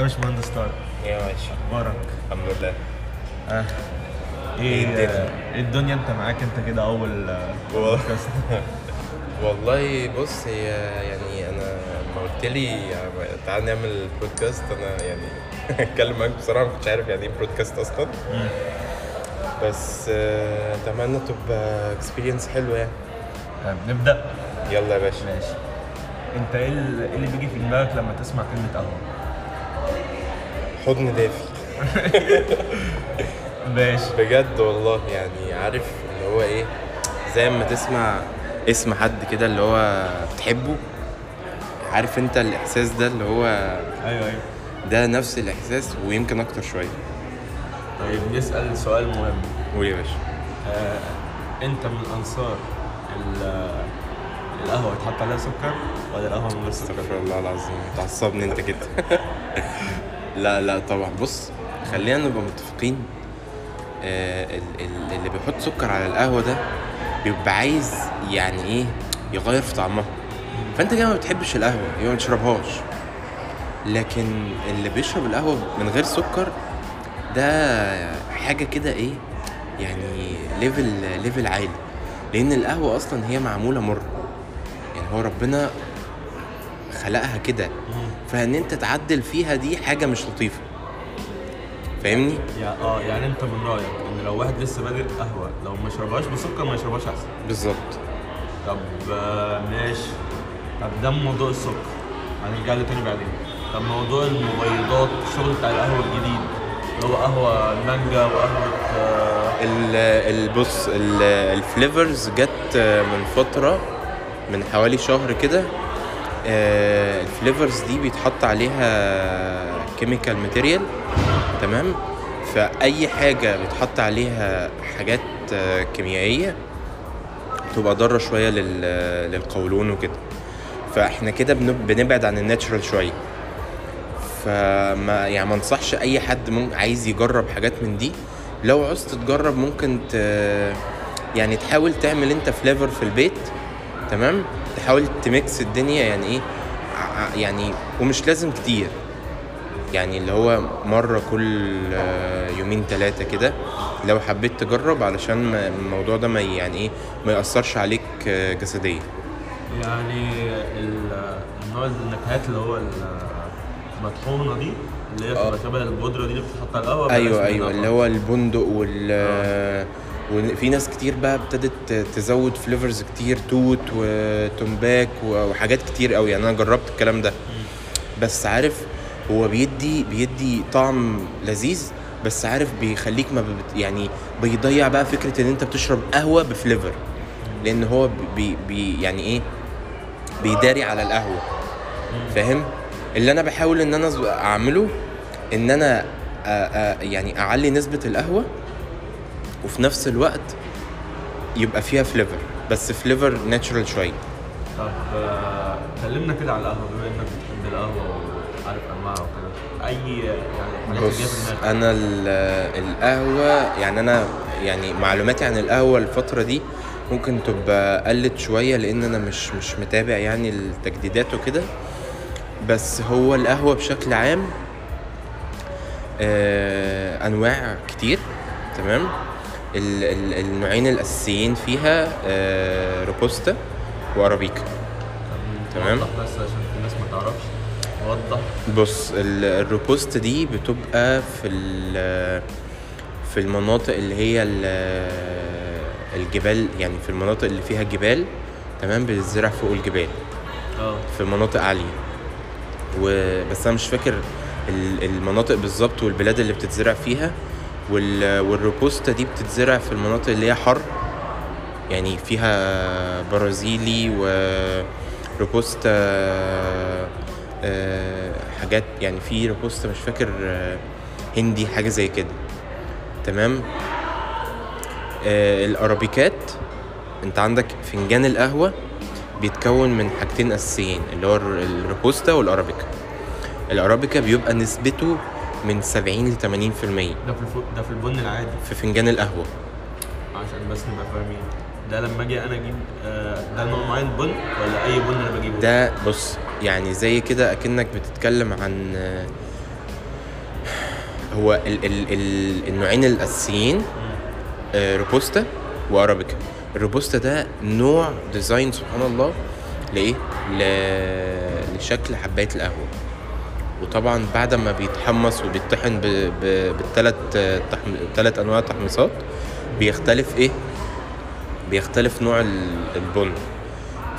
يا باشمهندس طارق يا باشا أخبارك الحمد لله. آه. إيه إيه الدنيا؟ إيه الدنيا؟ أنت معاك أنت كده أول آه، والله. بودكاست والله بص هي يعني أنا لما قلت لي يعني تعال نعمل بودكاست أنا يعني اتكلم معاك بصراحه ما كنتش عارف يعني إيه بودكاست أصلا. بس آه، أتمنى تبقى اكسبيرينس حلوة يعني. طيب نبدأ. يلا يا باشا. ماشي. أنت إيه اللي إيه اللي بيجي في دماغك لما تسمع كلمة قهوة؟ حضن دافي. ماشي. بجد والله يعني عارف اللي هو إيه زي ما تسمع اسم حد كده اللي هو بتحبه عارف أنت الإحساس ده اللي هو أيوه أيوه. ده نفس الإحساس ويمكن أكتر شوية. طيب نسأل سؤال مهم. قول يا باشا. آه، أنت من أنصار آه، القهوة يتحط عليها سكر ولا القهوة من غير سكر؟ استغفر الله العظيم تعصبني أنت كده. لا لا طبعا. بص خلينا نبقى متفقين. آه ال- ال- اللي بيحط سكر على القهوة ده بيبقى عايز يعني إيه؟ يغير في طعمها فأنت كده ما بتحبش القهوة يبقى ما تشربهاش. لكن اللي بيشرب القهوة من غير سكر ده حاجة كده إيه؟ يعني level level عالي. لأن القهوة أصلا هي معمولة مر. يعني هو ربنا خلقها كده. فإن أنت تعدل فيها دي حاجة مش لطيفة. فاهمني؟ يا آه يعني أنت من رأيك إن لو واحد لسه بادئ قهوة لو ما شربهاش بسكر ما يشربهاش أحسن؟ بالظبط. طب آه، ماشي. طب ده موضوع السكر. هنرجع له تاني بعدين. طب موضوع المبيضات الشغل بتاع القهوة الجديد اللي هو قهوة مانجا وقهوة آه، ال- البص ال- ال flavors جت من فترة من حوالي شهر كده آه، ال flavors دي بيتحط عليها chemical material تمام؟ فأي حاجة بيتحط عليها حاجات آه، كيميائية تبقى ضارة شوية لل- للقولون وكده. فإحنا كده بن- بنبعد عن الناتشرال شوية. فما يعني ما انصحش أي حد عايز يجرب حاجات من دي. لو عوزت تجرب ممكن ت... يعني تحاول تعمل أنت فليفر في البيت تمام؟ تحاول تميكس الدنيا يعني إيه يعني ومش لازم كتير. يعني اللي هو مرة كل آه، يومين ثلاثة كده لو حبيت تجرب علشان الموضوع ده ما يعني إيه ما يأثرش عليك آه، جسديا. يعني ال- النوع النكهات اللي هو المطحونة دي اللي هي بتبقى شبه البودرة دي اللي بتتحط على القهوة بلاش أيوه أيوه اللي. هو البندق وال وفي ناس كتير بقى ابتدت تزود flavors كتير توت وتومباك وحاجات كتير قوي يعني أنا جربت الكلام ده. بس عارف هو بيدي بيدي طعم لذيذ بس عارف بيخليك ما بت يعني بيضيع بقى فكرة إن أنت بتشرب قهوة ب flavor لأن هو بي بي يعني إيه؟ بيداري على القهوة. فاهم؟ اللي أنا بحاول إن أنا أعمله إن أنا أ- أ- يعني أعلي نسبة القهوة وفي نفس الوقت يبقى فيها flavor بس flavor natural شوية. طب آه، كلمنا كده على القهوة بما إنك بتحب القهوة وعارف أنواعها وكده. أي يعني بص أنا ال- القهوة يعني أنا يعني معلوماتي عن القهوة الفترة دي ممكن تبقى قلت شوية لأن أنا مش مش متابع يعني التجديدات وكده. بس هو القهوة بشكل عام آه أنواع كتير تمام؟ النوعين الأساسيين فيها آه روبوستا وارابيكا تمام. بس عشان في ناس ما تعرفش. وضح. بص ال- الروبوست دي بتبقى في ال- في المناطق اللي هي ال- الجبال يعني في المناطق اللي فيها جبال تمام؟ بتزرع فوق الجبال. آه. في مناطق عالية. و... بس أنا مش فاكر ال- المناطق بالظبط والبلاد اللي بتتزرع فيها. والروبوستا دي بتتزرع في المناطق اللي هي حر. يعني فيها برازيلي وروبوستا آه، حاجات يعني في روبوستا مش فاكر آه، هندي حاجة زي كده. تمام؟ آه، الأرابيكات انت عندك فنجان القهوة بيتكون من حاجتين أساسيين اللي هو الر- الروبوستا والأرابيكا. الأرابيكا بيبقى نسبته من 70 ل 80% ده في الفو... ده في البن العادي. في فنجان القهوة. عشان بس نبقى فاهمين. ده لما أجي أنا أجيب آه، ده نوع معين بن ولا أي بن أنا بجيبه؟ ده بص يعني زي كده أكنك بتتكلم عن هو ال ال ال النوعين الأساسيين آه، روبوستا وأرابيكا. الروبوستا ده نوع design سبحان الله لإيه؟ لشكل حباية القهوة. وطبعا بعد ما بيتحمص. ب... بالثلاث. ثلاث أنواع تحميصات بيختلف إيه بيختلف نوع ال- البن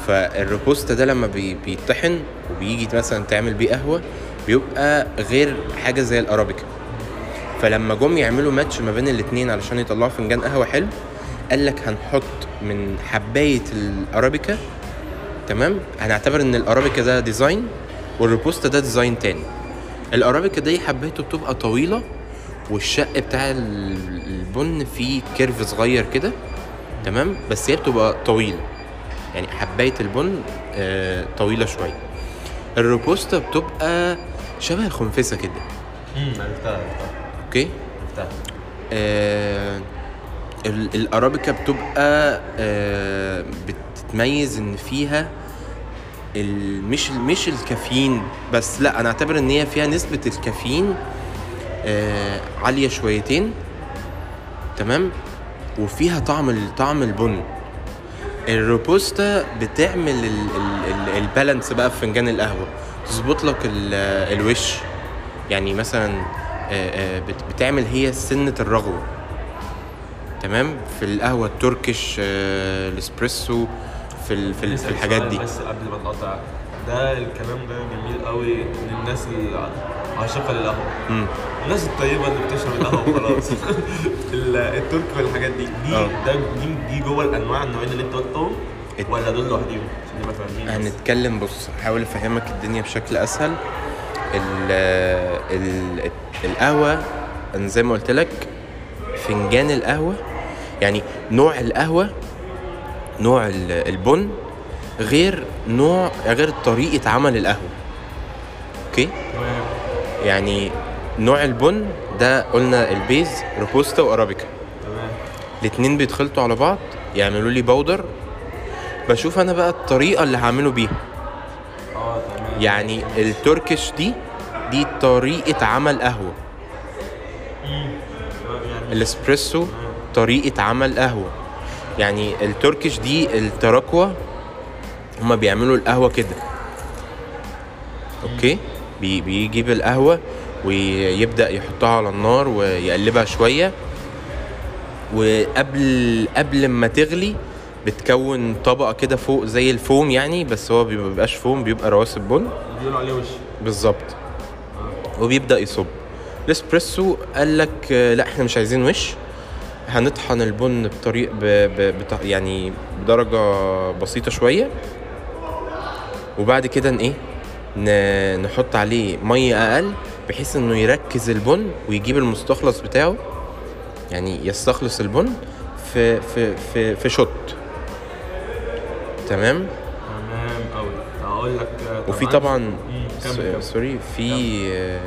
فالروبوستا ده لما بي... بيطحن وبيجي مثلا تعمل بيه قهوة بيبقى غير حاجة زي الارابيكا فلما جم يعملوا ماتش ما بين الاتنين علشان يطلعوا فنجان قهوة حلو قال لك هنحط من حباية الأرابيكا تمام هنعتبر إن الأرابيكا ده design والروبوستا ده design تاني. الارابيكا دي حبايته بتبقى طويلة والشق بتاع ال- البن فيه curve صغير كده تمام؟ بس هي بتبقى طويلة. يعني حباية البن آه طويلة شوية. الروبوستا بتبقى شبه الخنفسة كده. امم عرفتها. okay؟ عرفتها. آه ال- الأرابيكا بتبقى آه بتتميز إن فيها مش مش الكافيين بس لا أنا أعتبر إن هي فيها نسبة الكافيين آه عالية شويتين تمام؟ وفيها طعم طعم البن. الروبوستا بتعمل ال- ال- ال- البالانس بقى في فنجان القهوة. تظبط لك ال- الوش. يعني مثلا آه، آه، بت- بتعمل هي سنة الرغوة تمام؟ في القهوة التركش آه، الاسبريسو في في, في الحاجات دي. بس قبل ما نقطع ده الكلام ده جميل قوي للناس العاشقة للقهوة. الناس الطيبة اللي بتشرب القهوة وخلاص. ال- الترك والحاجات دي. دي آه. ده دي, دي جوه الأنواع النوعين اللي انت قلتهم؟ ولا دول لوحديهم؟ عشان نبقى فاهمين بس. هنتكلم بص هحاول أفهمك الدنيا بشكل أسهل. ال ال القهوة زي ما قلت لك فنجان القهوة. يعني نوع القهوة نوع ال- البن غير نوع غير طريقة عمل القهوة. okay؟ يعني نوع البن ده قلنا ال base روبوستا وأرابيكا. الاتنين بيتخلطوا على بعض يعملوا لي powder بشوف أنا بقى الطريقة اللي هعمله بيها. تمام. يعني ال Turkish دي دي طريقة عمل قهوة. مم. يعني الاسبريسو طريقة عمل قهوة. يعني ال Turkish دي التراكوة هما بيعملوا القهوة كده. okay؟ بي بيجيب القهوة ويبدأ يحطها على النار ويقلبها شوية. وقبل قبل ما تغلي بتكون طبقة كده فوق زي الفوم يعني بس هو بيبقى- بيبقاش فوم بيبقى رواسب بن. بيقولوا عليه وش. بالظبط. وبيبدأ يصب. الاسبريسو قال لك لا إحنا مش عايزين وش. هنطحن البن بطريق ب... ب... بط... يعني بدرجة بسيطة شوية. وبعد كده إيه؟ ن... نحط عليه مية أقل بحيث إنه يركز البن ويجيب المستخلص بتاعه يعني يستخلص البن في في في في شوت. تمام؟ تمام قوي هقول لك آه، وفي طبعا. سوري في آه،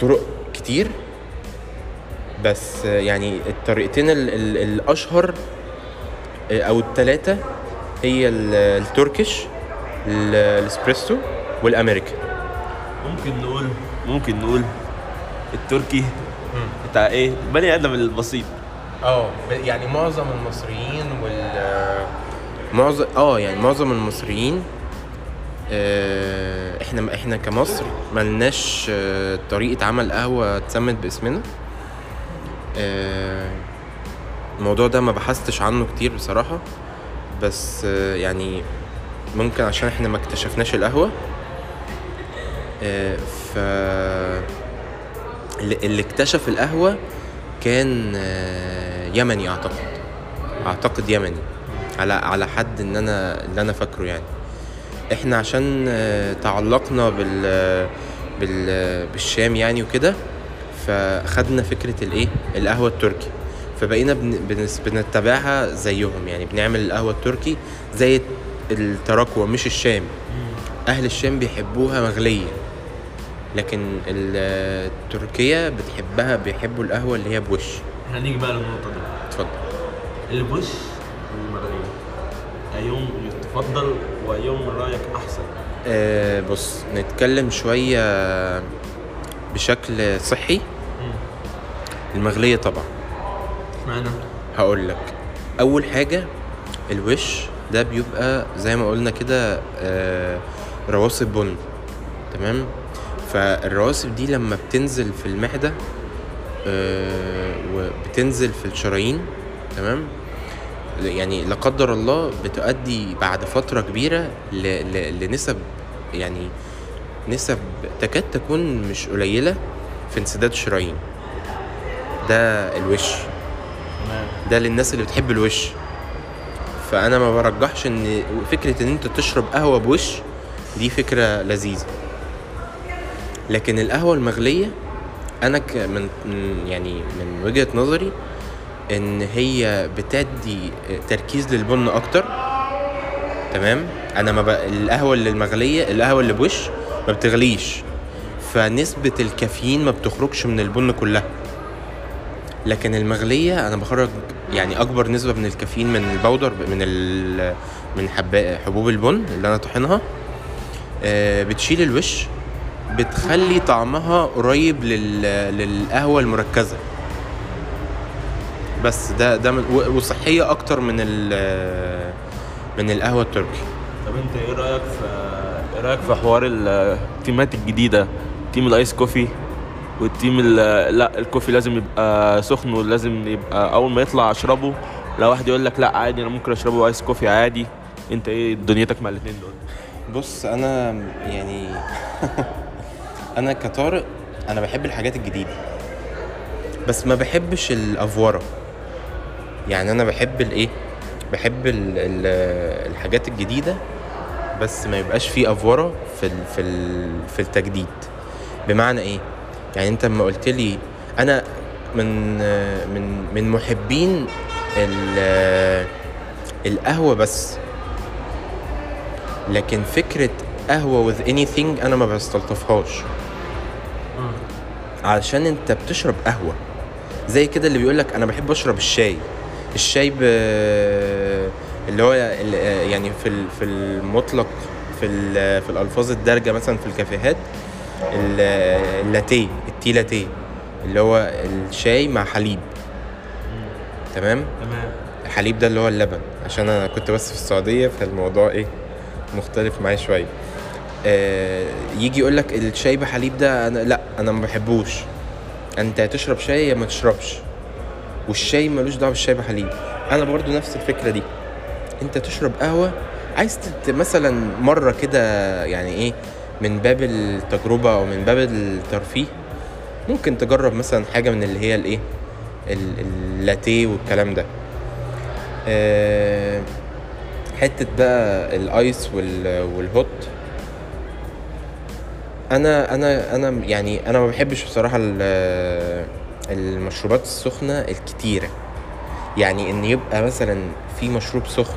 طرق كتير. بس يعني الطريقتين ال ال الأشهر آه، أو الثلاثه هي ال- التركش ال- الإسبريسو والامريكان ممكن نقول ممكن نقول التركي بتاع إيه؟ البني آدم البسيط. آه يعني معظم المصريين وال معظم آه يعني معظم المصريين آه، إحنا إحنا كمصر ملناش آه، طريقة عمل قهوة اتسمت باسمنا. الموضوع ده ما بحثتش عنه كتير بصراحة بس آه، يعني ممكن عشان إحنا ما اكتشفناش القهوة آه، ف اللي اكتشف القهوة كان آه، يمني أعتقد أعتقد يمني على على حد إن أنا اللي أنا فاكره يعني. إحنا عشان آه، تعلقنا بال بالشام يعني وكده فخدنا فكرة الإيه؟ القهوة التركي. فبقينا بن- بنتبعها زيهم يعني بنعمل القهوة التركي زي التراكوة مش الشام. أهل الشام بيحبوها مغلية لكن ال- تركيا بتحبها بيحبوا القهوة اللي هي بوش. إحنا نيجي بقى للنقطة دي. اتفضل. البوش والمغربي أيهم تفضل وأيهم من رأيك أحسن؟ آه بص نتكلم شوية بشكل صحي. المغلية طبعا. اشمعنى؟ هقول لك. أول حاجة الوش ده بيبقى زي ما قلنا كده آه، رواسب بن تمام؟ فالرواسب دي لما بتنزل في المعدة آه، وبتنزل في الشرايين تمام؟ يعني لا قدر الله بتؤدي بعد فترة كبيرة ل... ل... لنسب يعني نسب تكاد تكون مش قليلة في انسداد الشرايين. ده الوش. ده للناس اللي بتحب الوش. فأنا ما برجحش إن فكرة إن أنت تشرب قهوة بوش دي فكرة لذيذة. لكن القهوة المغلية أنا من من- يعني من وجهة نظري إن هي بتدي تركيز للبن أكتر. تمام؟ أنا ما ب... القهوة اللي المغلية القهوة اللي بوش ما بتغليش. فنسبة الكافيين ما بتخرجش من البن كلها. لكن المغلية أنا بخرج يعني أكبر نسبة من الكافيين من البودر من ال من حب حبوب البن اللي أنا طحنها آه، بتشيل الوش بتخلي طعمها قريب لل... للقهوة المركزة. بس ده ده من... وصحية أكتر من. من القهوة التركي. طب أنت إيه رأيك في إيه رأيك في حوار ال themes الجديدة؟ theme ال iced coffee؟ والتيم ال- لا ال coffee لازم يبقى سخن ولازم يبقى أول ما يطلع أشربه لو واحد يقول لك لا عادي أنا ممكن أشربه iced coffee عادي. أنت إيه دنيتك مع الاثنين دول؟ بص أنا يعني أنا كطارق أنا بحب الحاجات الجديدة بس ما بحبش الأفورة. يعني أنا بحب الايه بحب ال ال الحاجات الجديدة بس ما يبقاش فيه أفورة في ال في ال في التجديد. بمعنى إيه؟ يعني انت لما قلت لي أنا من من من محبين ال- القهوة بس لكن فكرة قهوة with anything أنا ما بستلطفهاش. علشان أنت بتشرب قهوة زي كده اللي بيقولك أنا بحب أشرب الشاي. الشاي ب... اللي هو يعني في في المطلق في في الألفاظ الدارجة مثلا في الكافيهات ال- اللاتيه. التي لاتيه اللي هو الشاي مع حليب. تمام؟ تمام. الحليب ده اللي هو اللبن عشان أنا كنت بس في السعودية فالموضوع إيه مختلف معايا شوية. آه يجي يقول لك الشاي بحليب ده أنا لأ أنا ما بحبوش. أنت تشرب شاي يا ما تشربش. والشاي ملوش دعوة بالشاي بحليب. أنا برضو نفس الفكرة دي. أنت تشرب قهوة عايز مثلا مرة كده يعني إيه من باب التجربة أو من باب الترفيه ممكن تجرب مثلا حاجة من اللي هي الإيه؟ ال- اللاتيه والكلام ده. آه، حتة بقى الآيس وال- والهوت. أنا أنا أنا يعني أنا ما بحبش بصراحة ال- المشروبات السخنة الكتيرة. يعني إن يبقى مثلا في مشروب سخن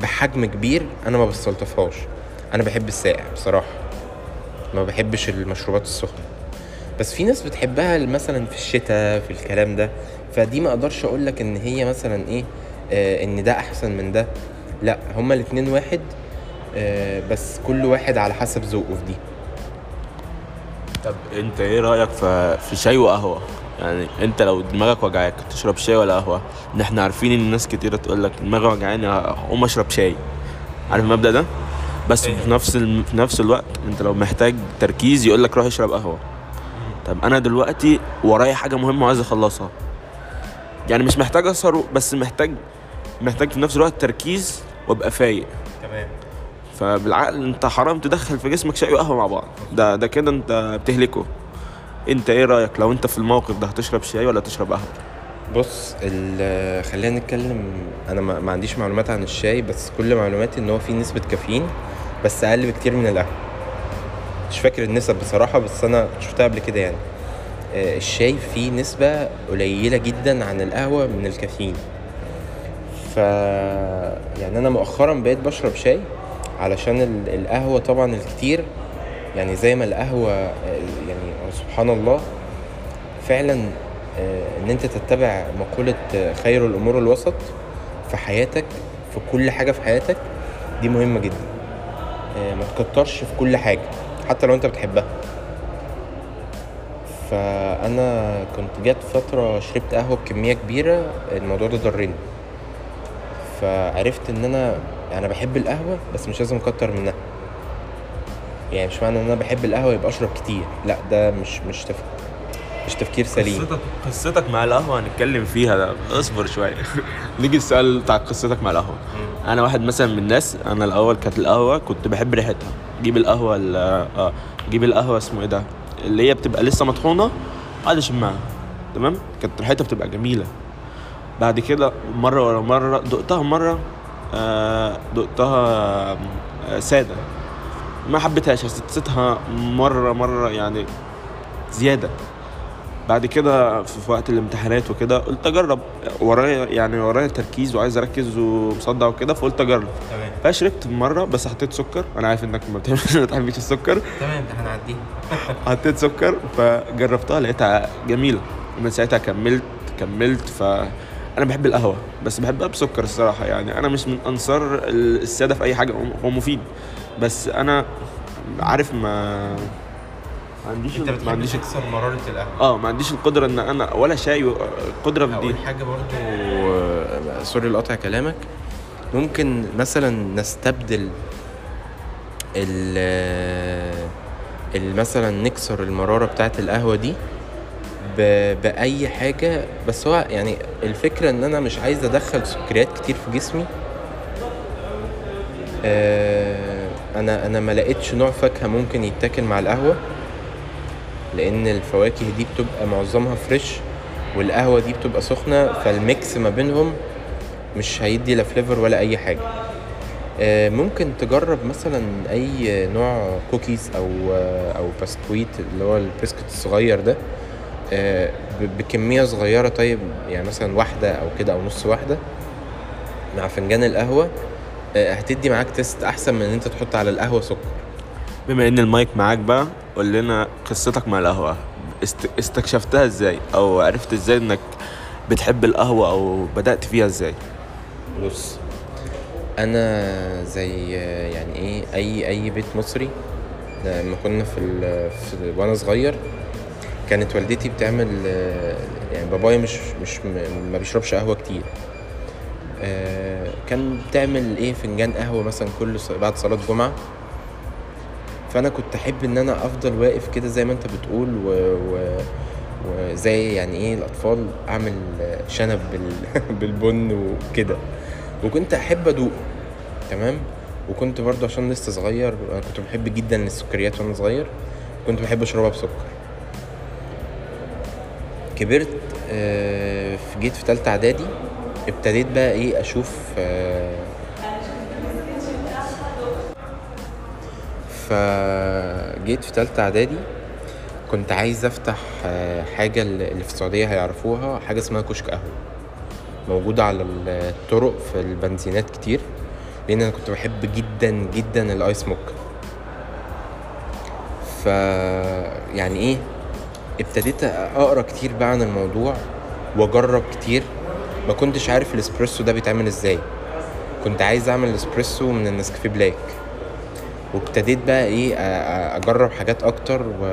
بحجم كبير أنا ما بستلطفهاش. أنا بحب الساقع بصراحة. ما بحبش المشروبات السخنة. بس في ناس بتحبها مثلا في الشتاء في الكلام ده. فدي ما أقدرش أقول لك إن هي مثلا إيه آه إن ده أحسن من ده. لأ هما الاتنين واحد آه بس كل واحد على حسب ذوقه في دي. طب أنت إيه رأيك في في شاي وقهوة؟ يعني أنت لو دماغك وجعاك تشرب شاي ولا قهوة؟ إن إحنا عارفين إن الناس كتيرة تقول لك دماغي وجعاني اقوم أشرب شاي. عارف المبدأ ده؟ بس في نفس ال... في نفس الوقت أنت لو محتاج تركيز يقول لك روح اشرب قهوة. طب أنا دلوقتي ورايا حاجة مهمة وعايز أخلصها. يعني مش محتاج أسهر بس محتاج محتاج في نفس الوقت تركيز وأبقى فايق. تمام. فبالعقل أنت حرام تدخل في جسمك شاي وقهوة مع بعض. ده ده كده أنت بتهلكه. أنت إيه رأيك؟ لو أنت في الموقف ده هتشرب شاي ولا تشرب قهوة؟ بص ال- خلينا نتكلم. أنا ما ما عنديش معلومات عن الشاي بس كل معلوماتي إن هو فيه نسبة كافيين بس أقل بكتير من القهوة. مش فاكر النسب بصراحة بس أنا شفتها قبل كده يعني. آه، الشاي فيه نسبة قليلة جدا عن القهوة من الكافيين. ف يعني أنا مؤخرا بقيت بشرب شاي علشان ال- القهوة طبعا الكتير. يعني زي ما القهوة آه، يعني سبحان الله فعلا آه، إن أنت تتبع مقولة آه، خير الأمور الوسط في حياتك في كل حاجة في حياتك دي مهمة جدا. ما تكترش في كل حاجة. حتى لو انت بتحبها. فأنا كنت جت فترة شربت قهوة بكمية كبيرة الموضوع ده ضرني. فعرفت إن أنا أنا بحب القهوة بس مش لازم أكتر منها. يعني مش معنى إن أنا بحب القهوة يبقى أشرب كتير لأ ده مش مش تف... مش تفكير سليم. قصتك قصتك مع القهوة هنتكلم فيها. ده اصبر شوية. نيجي السؤال بتاع قصتك مع القهوة. أنا واحد مثلا من الناس أنا الأول كانت القهوة كنت بحب ريحتها. جيب القهوة ال- آه جيب القهوة اسمه إيه ده؟ اللي هي بتبقى لسه مطحونة قاعد أشمها. تمام؟ كانت ريحتها بتبقى جميلة. بعد كده مرة ورا مرة دقتها مرة آه دقتها آه سادة. ما حبيتهاش حسيتها مرة مرة يعني زيادة. بعد كده في وقت الامتحانات وكده قلت أجرب ورايا يعني ورايا تركيز وعايز أركز ومصدع وكده فقلت أجرب. تمام. فشربت مرة بس حطيت سكر. أنا عارف إنك ما بتحبش السكر. تمام هنعديها حطيت سكر فجربتها لقيتها جميلة. ومن ساعتها كملت كملت. ف أنا بحب القهوة بس بحبها بسكر الصراحة يعني. أنا مش من أنصار السادة في أي حاجة هو مفيد. بس أنا عارف ما عنديش أنت ما بتحب عنديش تكسر مرارة القهوه آه ما عنديش القدرة إن أنا ولا شاي و- القدرة في دي. حاجة برضو سوري لقطع كلامك. ممكن مثلا نستبدل ال ال- مثلا نكسر المرارة بتاعت القهوة دي ب- بأي حاجة. بس هو يعني الفكرة إن أنا مش عايز أدخل سكريات كتير في جسمي. آه، أنا أنا ما لقيتش نوع فاكهة ممكن يتاكل مع القهوة. لأن الفواكه دي بتبقى معظمها fresh والقهوة دي بتبقى سخنة فال mix ما بينهم مش هيدي لا flavor ولا أي حاجة. آه، ممكن تجرب مثلا أي نوع كوكيز أو أو بسكويت اللي هو البسكوت الصغير ده. آه، بكمية صغيرة طيب يعني مثلا واحدة أو كده أو نص واحدة مع فنجان القهوة. آه، هتدي معاك taste أحسن من إن أنت تحط على القهوة سكر. بما إن المايك معاك بقى قول لنا قصتك مع القهوة. است... استكشفتها إزاي؟ أو عرفت إزاي إنك بتحب القهوة أو بدأت فيها إزاي؟ بص أنا زي يعني إيه أي أي بيت مصري لما كنا في, في وأنا صغير كانت والدتي بتعمل يعني بابايا مش مش ما بيشربش قهوة كتير. آه، كان بتعمل إيه فنجان قهوة مثلا كل بعد صلاة جمعة. فانا كنت احب ان أنا افضل واقف كده زي ما انت بتقول و, و وزي يعني إيه الاطفال اعمل شنب بال... بالبن وكده. وكنت احب ادوق تمام؟ وكنت برضه عشان لسه صغير كنت بحب جدا السكريات وأنا صغير كنت بحب اشربها بسكر. كبرت آه، جيت في تالتة اعدادي ابتديت بقى إيه أشوف فجيت في تالتة إعدادي كنت عايز أفتح آه، حاجة اللي في السعودية هيعرفوها حاجة اسمها كشك قهوة. موجودة على الطرق في البنزينات كتير لأن أنا كنت بحب جدا جدا الآيس موك ف يعني إيه ابتديت أقرأ كتير بقى عن الموضوع وأجرب كتير. ما كنتش عارف الإسبريسو ده بيتعمل إزاي. كنت عايز أعمل الاسبريسو من النسكافيه بلاك. وابتديت بقى إيه أجرب حاجات أكتر و...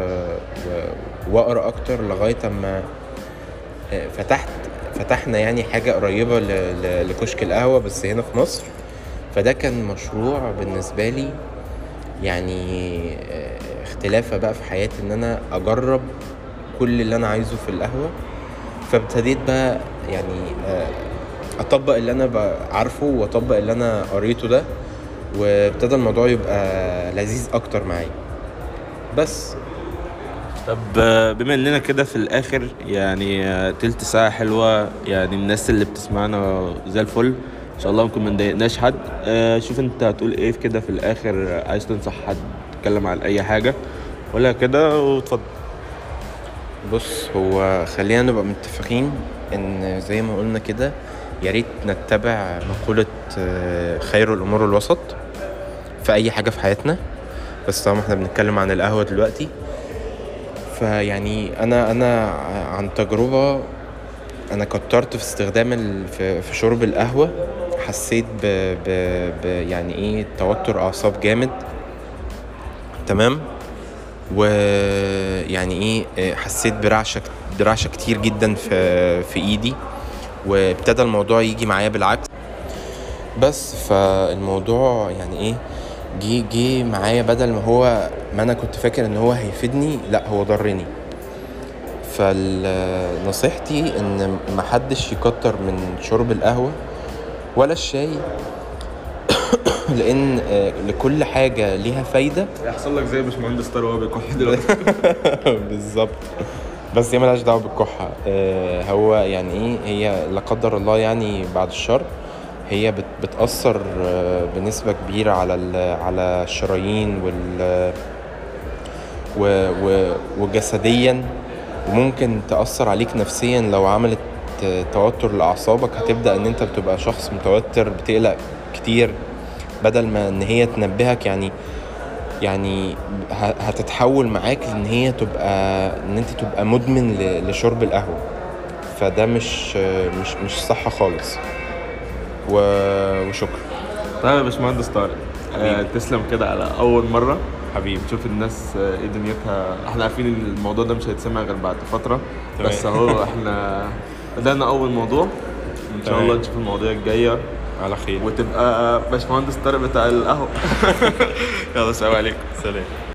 وأقرأ أكتر لغاية أما فتحت فتحنا يعني حاجة قريبة ل... لكشك القهوة بس هنا في مصر. فده كان مشروع بالنسبة لي يعني اختلافة بقى في حياتي إن أنا أجرب كل اللي أنا عايزه في القهوة. فابتديت بقى يعني أطبق اللي أنا عارفه وأطبق اللي أنا قريته ده. وابتدى الموضوع يبقى لذيذ أكتر معايا. بس. طب بما إننا كده في الآخر يعني تلت ساعة حلوة يعني الناس اللي بتسمعنا زي الفل. إن شاء الله ما نكون ما نضايقناش حد. آه، شوف أنت هتقول إيه في كده في الآخر. عايز تنصح حد تتكلم عن أي حاجة؟ ولا كده واتفضل. بص هو خلينا نبقى متفقين إن زي ما قلنا كده يا ريت نتبع مقولة آه، خير الأمور الوسط في أي حاجة في حياتنا. بس طبعا إحنا بنتكلم عن القهوة دلوقتي فيعني أنا أنا عن تجربة أنا كترت في استخدام. في... شرب القهوة. حسيت ب... ب... ب... يعني إيه توتر أعصاب جامد. تمام؟ ويعني إيه حسيت برعشة برعشه كتير جدا في في إيدي وابتدى الموضوع يجي معايا بالعكس. بس فالموضوع يعني إيه جه جه معايا بدل ما هو ما أنا كنت فاكر إن هو هيفيدني لأ هو ضرني. فنصيحتي إن محدش يكتر من شرب القهوة ولا الشاي لأن آه، لكل حاجة ليها فايدة. يحصل لك زي باشمهندس طارق وهو بيكح دلوقتي. بالظبط. بس هي ملهاش دعوة بالكحة. آه، هو يعني إيه هي لا قدر الله يعني بعد الشر هي بت بتأثر آه، بنسبة كبيرة على على الشرايين وال و و وجسديا وممكن تأثر عليك نفسيا. لو عملت توتر لأعصابك هتبدأ إن أنت بتبقى شخص متوتر بتقلق كتير بدل ما إن هي تنبهك يعني يعني هتتحول معاك إن هي تبقى إن أنت تبقى مدمن لشرب القهوة. فده مش مش مش صح خالص. وشكرا. طيب يا باشمهندس طارق آه. تسلم كده على أول مرة. حبيبي. نشوف الناس آه، إيه دنيتها. إحنا عارفين إن الموضوع ده مش هيتسمع غير بعد فترة. تمام. بس أهو إحنا بدأنا أول موضوع. إن شاء. الله نشوف المواضيع الجاية. على خير. وتبقى باشمهندس طارق بتاع القهوة. يلا سلام عليكم. سلام.